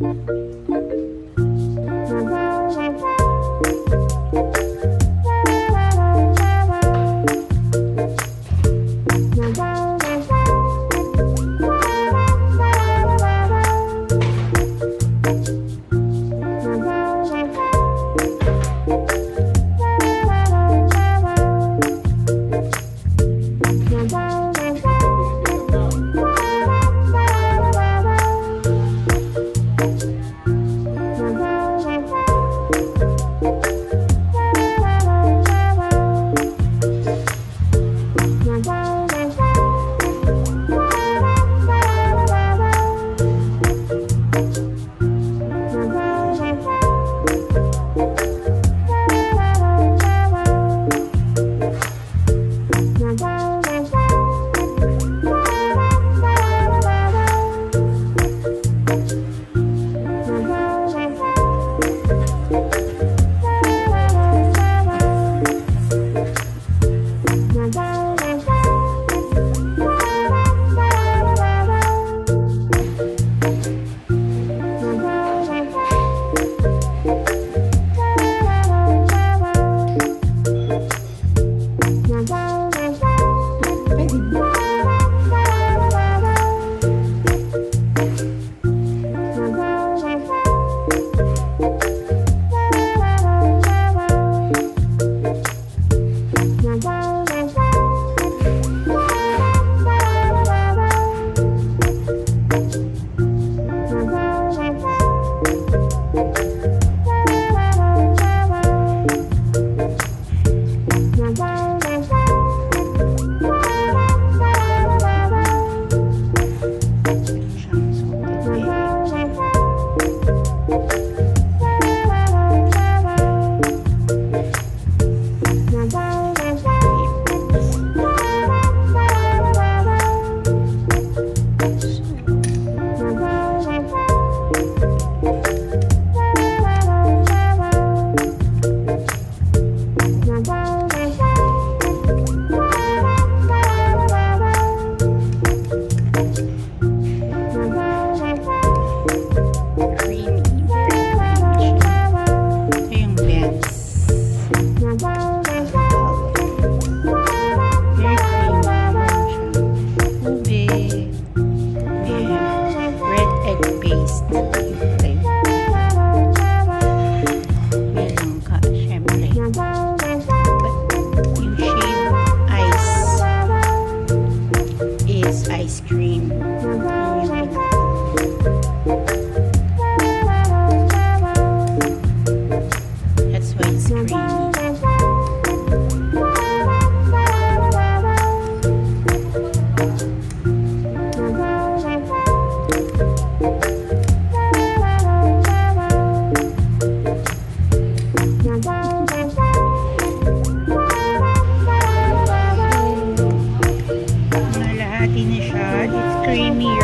egg paste creamy